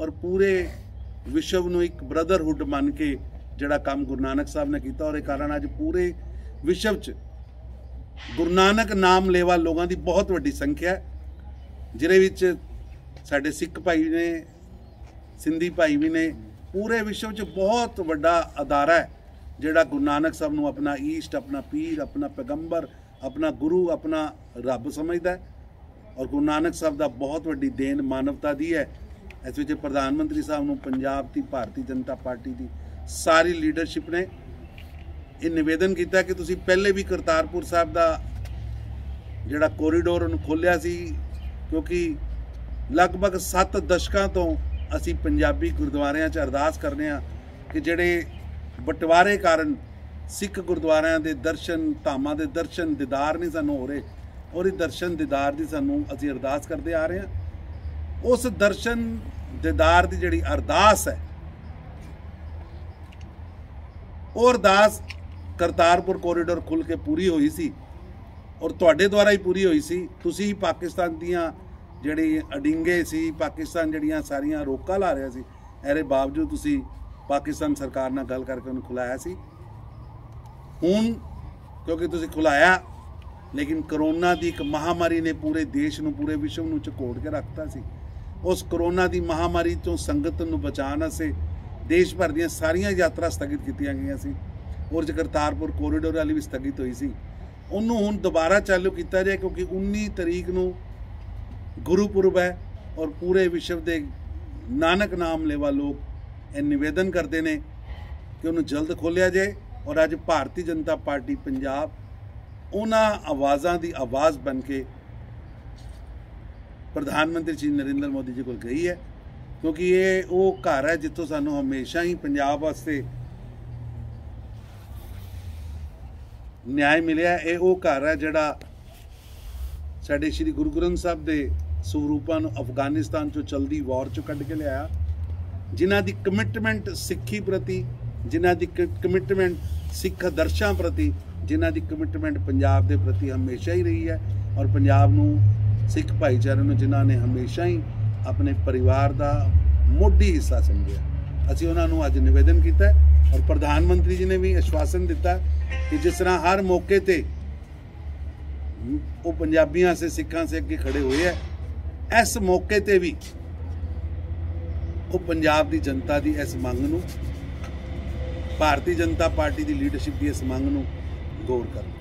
ਔਰ ਪੂਰੇ ਵਿਸ਼ਵ ਨੂੰ ਇੱਕ ਬ੍ਰਦਰਹੁੱਡ ਮੰਨ ਕੇ ਜਿਹੜਾ ਕੰਮ ਗੁਰੂ ਨਾਨਕ ਸਾਹਿਬ ਨੇ ਕੀਤਾ ਔਰ ਇਹ ਕਾਰਨ ਅੱਜ ਪੂਰੇ ਵਿਸ਼ਵ 'ਚ ਗੁਰੂ ਨਾਨਕ ਨਾਮ ਲੈਵਾ ਲੋਕਾਂ ਦੀ ਬਹੁਤ ਵੱਡੀ ਸੰਖਿਆ ਜਿਹਦੇ ਵਿੱਚ ਸਾਡੇ ਸਿੱਖ ਭਾਈ ਨੇ, ਸਿੰਧੀ ਭਾਈ ਵੀ ਨੇ, ਪੂਰੇ ਵਿਸ਼ਵ 'ਚ ਬਹੁਤ ਵੱਡਾ ਅਦਾਰਾ ਹੈ, ਜਿਹੜਾ ਗੁਰੂ ਨਾਨਕ ਸਾਹਿਬ ਨੂੰ ਆਪਣਾ ਈਸ਼ਟ ਆਪਣਾ ਪੀਰ ਆਪਣਾ ਪੈਗੰਬਰ, ਆਪਣਾ ਗੁਰੂ, ਆਪਣਾ ਰੱਬ ਸਮਝਦਾ ਔਰ ਗੁਰੂ ਨਾਨਕ ਸਾਹਿਬ ਦਾ ਬਹੁਤ ਵੱਡੀ ਦੇਣ ਮਾਨਵਤਾ ਦੀ ਹੈ। ਇਸ ਵਿੱਚ ਪ੍ਰਧਾਨ ਮੰਤਰੀ ਸਾਹਿਬ ਨੂੰ ਪੰਜਾਬ ਦੀ, ਭਾਰਤੀ ਜਨਤਾ ਪਾਰਟੀ ਦੀ ਸਾਰੀ ਲੀਡਰਸ਼ਿਪ ਨੇ ਇਹ ਨਿਵੇਦਨ ਕੀਤਾ ਕਿ ਤੁਸੀਂ ਪਹਿਲੇ ਵੀ ਕਰਤਾਰਪੁਰ ਸਾਹਿਬ ਦਾ ਜਿਹੜਾ ਕੋਰੀਡੋਰ ਉਹਨੂੰ ਖੋਲਿਆ ਸੀ, ਕਿਉਂਕਿ ਲਗਭਗ 7 ਦਸ਼ਕਾਂ ਤੋਂ ਅਸੀਂ ਪੰਜਾਬੀ ਗੁਰਦੁਆਰਿਆਂ 'ਚ ਅਰਦਾਸ ਕਰਨੇ ਆ ਕਿ ਜਿਹੜੇ ਬਟਵਾਰੇ ਕਾਰਨ ਸਿੱਖ ਗੁਰਦੁਆਰਿਆਂ ਦੇ ਦਰਸ਼ਨ, ਧਾਮਾਂ ਦੇ ਦਰਸ਼ਨ ਦੀਦਾਰ ਨਹੀਂ ਸਾਨੂੰ ਹੋ ਰਹੇ, ਔਰ ਇਹ ਦਰਸ਼ਨ ਦੀਦਾਰ ਦੀ ਸਾਨੂੰ ਅਸੀਂ ਅਰਦਾਸ ਕਰਦੇ ਆ ਰਹੇ ਹਾਂ। ਉਸ ਦਰਸ਼ਨ ਦੀਦਾਰ ਦੀ ਜਿਹੜੀ ਅਰਦਾਸ ਹੈ, ਉਹ ਅਰਦਾਸ ਕਰਤਾਰਪੁਰ ਕੋਰੀਡੋਰ ਖੁੱਲ ਕੇ ਪੂਰੀ ਹੋਈ ਸੀ ਔਰ ਤੁਹਾਡੇ ਦੁਆਰਾ ਹੀ ਪੂਰੀ ਹੋਈ ਸੀ। ਤੁਸੀਂ ਪਾਕਿਸਤਾਨ ਦੀਆਂ ਜਿਹੜੀ ਅਡਿੰਗੇ ਸੀ, ਪਾਕਿਸਤਾਨ ਜਿਹੜੀਆਂ ਸਾਰੀਆਂ ਰੋਕਾਂ ਲਾ ਰਿਹਾ ਸੀ, ਇਹਦੇ ਬਾਵਜੂਦ ਤੁਸੀਂ ਪਾਕਿਸਤਾਨ ਸਰਕਾਰ ਨਾਲ ਗੱਲ ਕਰਕੇ ਉਹਨੂੰ ਖੁਲਾਇਆ ਸੀ। ਹੁਣ ਕਿਉਂਕਿ ਤੁਸੀਂ ਖੁਲਾਇਆ, ਲੇਕਿਨ ਕਰੋਨਾ ਦੀ ਇੱਕ ਮਹਾਮਾਰੀ ਨੇ ਪੂਰੇ ਦੇਸ਼ ਨੂੰ, ਪੂਰੇ ਵਿਸ਼ਵ ਨੂੰ ਝਕੋੜ ਕੇ ਰੱਖਤਾ ਸੀ। ਉਸ ਕਰੋਨਾ ਦੀ ਮਹਾਮਾਰੀ ਤੋਂ ਸੰਗਤ ਨੂੰ ਬਚਾਉਣ ਵਾਸਤੇ ਦੇਸ਼ ਭਰ ਦੀਆਂ ਸਾਰੀਆਂ ਯਾਤਰਾ ਸਥਗਿਤ ਕੀਤੀਆਂ ਗਈਆਂ ਸੀ। ਔਰ ਕਰਤਾਰਪੁਰ ਕੋਰੀਡੋਰ ਵਾਲੀ ਵੀ ਸਥਗਿਤ ਹੋਈ ਸੀ। ਉਹਨੂੰ ਹੁਣ ਦੁਬਾਰਾ ਚਾਲੂ ਕੀਤਾ ਜਾਏ ਕਿਉਂਕਿ 19 ਤਰੀਕ ਨੂੰ ਗੁਰੂਪੁਰਬ ਹੈ ਔਰ ਪੂਰੇ ਵਿਸ਼ਵ ਦੇ ਨਾਨਕ ਨਾਮ ਲੈਵਾ ਲੋਕ ਇਹ ਨਿਵੇਦਨ ਕਰਦੇ ਨੇ ਕਿ ਉਹਨੂੰ ਜਲਦ ਖੋਲਿਆ ਜਾਏ ਔਰ ਅੱਜ ਭਾਰਤੀ ਜਨਤਾ ਪਾਰਟੀ ਪੰਜਾਬ ਉਹਨਾਂ ਆਵਾਜ਼ਾਂ ਦੀ ਆਵਾਜ਼ ਬਣ ਕੇ ਪ੍ਰਧਾਨ ਮੰਤਰੀ ਜੀ ਨਰਿੰਦਰ ਮੋਦੀ ਜੀ ਕੋਲ ਗਈ ਹੈ, ਕਿਉਂਕਿ ਇਹ ਉਹ ਘਰ ਹੈ ਜਿੱਥੋਂ ਸਾਨੂੰ ਹਮੇਸ਼ਾ ਹੀ ਪੰਜਾਬ ਵਾਸਤੇ ਨਿਆਂ ਮਿਲਿਆ ਇਹ ਉਹ ਘਰ ਹੈ ਜਿਹੜਾ ਸਾਡੇ ਸ੍ਰੀ ਗੁਰੂ ਗ੍ਰੰਥ ਸਾਹਿਬ ਦੇ ਸਰੂਪਾਂ ਨੂੰ ਅਫਗਾਨਿਸਤਾਨ ਚੋਂ ਚਲਦੀ ਵਾਰ ਚੋਂ ਕੱਢ ਕੇ ਲਿਆਇਆ। ਜਿਨ੍ਹਾਂ ਦੀ ਕਮਿਟਮੈਂਟ ਸਿੱਖੀ ਪ੍ਰਤੀ, ਜਿਨ੍ਹਾਂ ਦੀ ਕਮਿਟਮੈਂਟ ਸਿੱਖ ਦਰਸ਼ਾਂ ਪ੍ਰਤੀ, ਜਿਨ੍ਹਾਂ ਦੀ ਕਮਿਟਮੈਂਟ ਪੰਜਾਬ ਦੇ ਪ੍ਰਤੀ ਹਮੇਸ਼ਾ ਹੀ ਰਹੀ ਹੈ ਔਰ ਪੰਜਾਬ ਨੂੰ ਸਿੱਖ ਭਾਈਚਾਰੇ ਨੂੰ ਜਿਨ੍ਹਾਂ ਨੇ ਹਮੇਸ਼ਾ ਹੀ ਆਪਣੇ ਪਰਿਵਾਰ ਦਾ ਮੋਢੀ ਹਿੱਸਾ ਸਮਝਿਆ। ਅਸੀਂ ਉਹਨਾਂ ਨੂੰ ਅੱਜ ਨਿਵੇਦਨ ਕੀਤਾ ਔਰ ਪ੍ਰਧਾਨ ਮੰਤਰੀ ਜੀ ਨੇ ਵੀ ਅਸ਼ਵਾਸਨ ਦਿੱਤਾ ਕਿ ਜਿਸ ਤਰ੍ਹਾਂ ਹਰ ਮੌਕੇ ਤੇ ਉਹ ਪੰਜਾਬੀਆਂ ਸੇ, ਸਿੱਖਾਂ ਸੇ ਅੱਗੇ ਖੜੇ ਹੋਏ ਹੈ, ਇਸ ਮੌਕੇ ਤੇ ਵੀ ਉਹ ਪੰਜਾਬ ਦੀ ਜਨਤਾ ਦੀ ਇਸ ਮੰਗ ਨੂੰ, ਭਾਰਤੀ ਜਨਤਾ ਪਾਰਟੀ ਦੀ ਲੀਡਰਸ਼ਿਪ ਦੀ ਇਸ ਮੰਗ ਨੂੰ ਗੌਰ ਕਰਨ।